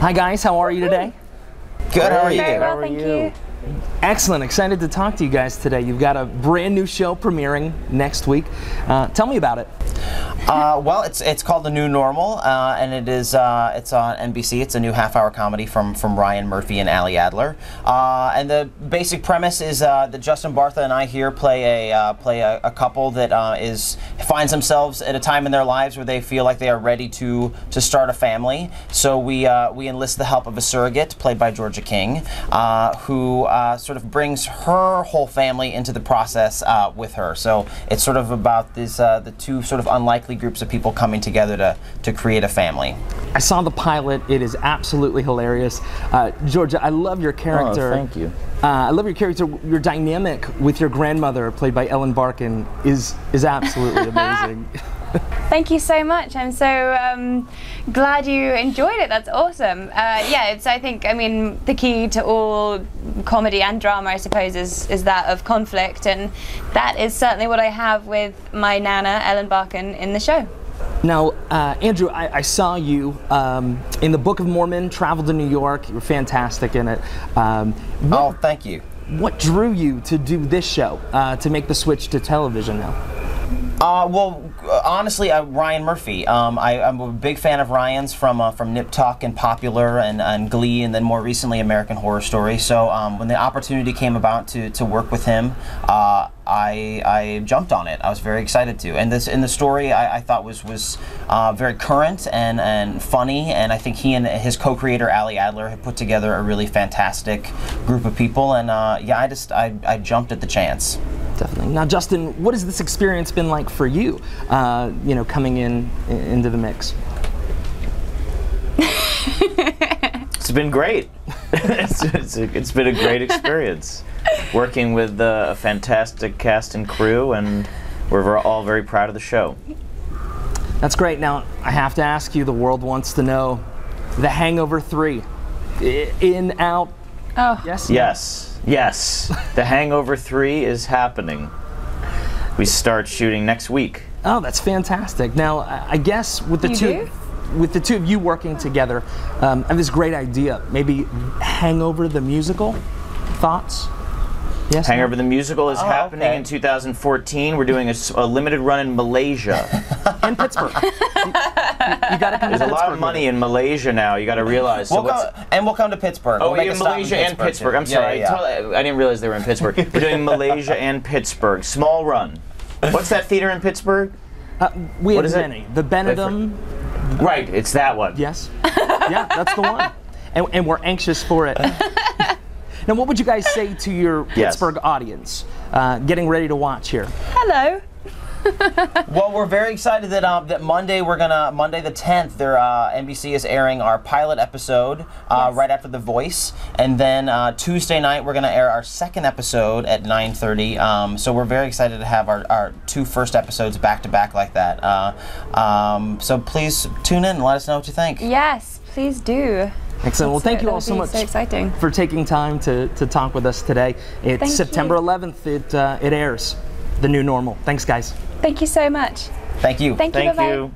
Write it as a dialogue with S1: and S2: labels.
S1: Hi guys, how are you today?
S2: Good. How are you?
S3: Very well,
S4: are
S3: thank
S4: you?
S3: you.
S1: Excellent. Excited to talk to you guys today. You've got a brand new show premiering next week. Uh, tell me about it.
S2: Uh, well, it's it's called The New Normal, uh, and it is uh, it's on NBC. It's a new half-hour comedy from from Ryan Murphy and Ali Adler. Uh, and the basic premise is uh, that Justin Bartha and I here play a uh, play a, a couple that is finds themselves at a time in their lives where they feel like they are ready to to start a family. So we we enlist the help of a surrogate played by Georgia King, who sort of brings her whole family into the process with her. So it's sort of about this the two sort of unlikely groups of people coming together to to create a family.
S1: I saw the pilot. It is absolutely hilarious. Uh, Georgia, I love your character.
S4: Oh, thank you.
S1: Uh, I love your character. Your dynamic with your grandmother, played by Ellen Barkin, is is absolutely amazing.
S3: Thank you so much. I'm so um, glad you enjoyed it. That's awesome. Uh, yeah, it's. I think. I mean, the key to all comedy and drama, I suppose, is is that of conflict, and that is certainly what I have with my nana, Ellen Barkin, in the show.
S1: Now, uh, Andrew, I, I saw you um, in the Book of Mormon. Traveled to New York. You were fantastic in it. Um, what,
S2: Oh, thank you.
S1: what drew you to do this show? Uh, to make the switch to television now?
S2: Uh, well, uh, honestly, uh, Ryan Murphy. Um, I, I'm a big fan of Ryan's from uh, from Nip Tuck and Popular and, and Glee, and then more recently American Horror Story. So um, when the opportunity came about to, to work with him, uh, I, I jumped on it. I was very excited to. And this in the story, I, I thought was was uh, very current and, and funny. And I think he and his co-creator Ali Adler have put together a really fantastic group of people. And uh, yeah, I just I, I jumped at the chance.
S1: Definitely. Now, Justin, what has this experience been like for you? Uh, you know, coming in into the mix.
S4: It's been great. it's, it's, it's been a great experience working with uh, a fantastic cast and crew, and we're all very proud of the show.
S1: That's great. Now, I have to ask you. The world wants to know. The Hangover Three. In, out.
S3: Oh,
S1: Yes.
S4: Yes, yes. The Hangover 3 is happening. We start shooting next week.
S1: Oh, that's fantastic. Now, I I guess with the
S3: You
S1: two,
S3: do?
S1: with the two of you working together, um, I have this great idea. Maybe Hangover the musical. Thoughts? Yes.
S4: Hangover the Musical is
S2: Oh,
S4: happening
S2: okay.
S4: in 2014. We're doing a limited run in Malaysia.
S1: in Pittsburgh. you, got to come
S4: There's
S1: to
S4: a lot of money in Malaysia now. You got to realize. So
S2: We'll
S4: what's-
S2: come, and we'll come to Pittsburgh.
S4: Oh,
S2: We'll
S4: yeah,
S2: a stop in
S4: Malaysia and Pittsburgh.
S2: too.
S4: I'm
S2: Yeah,
S4: sorry.
S2: yeah,
S4: I,
S2: yeah.
S4: totally- I didn't realize they were in Pittsburgh. We're doing Malaysia and Pittsburgh. Small run. What's that theater in Pittsburgh?
S1: Uh, we
S4: What
S1: have
S4: is it?
S1: many. The Benedum.
S4: Right, it's that one.
S1: Yes. yeah, that's the one. And, and we're anxious for it. now, what would you guys say to your
S4: Yes.
S1: Pittsburgh audience uh, getting ready to watch here?
S3: hello.
S2: Well, we're very excited that um, that Monday we're gonna Monday the 10th. There, uh, NBC is airing our pilot episode uh,
S3: Yes.
S2: right after The Voice, and then uh, Tuesday night we're gonna air our second episode at 9:30. Um, so we're very excited to have our, our two first episodes back to back like that. Uh, um, so please tune in and let us know what you think.
S3: Yes, please do.
S1: Excellent. Well, thank
S3: So
S1: you all so much
S3: So exciting.
S1: for taking time to, to talk with us today. It's
S3: Thank
S1: September
S3: you.
S1: 11th. It, uh, it airs. The new normal. Thanks, guys.
S3: Thank you so much.
S2: Thank you.
S3: Thank you.
S4: Thank
S3: bye-bye.
S4: you.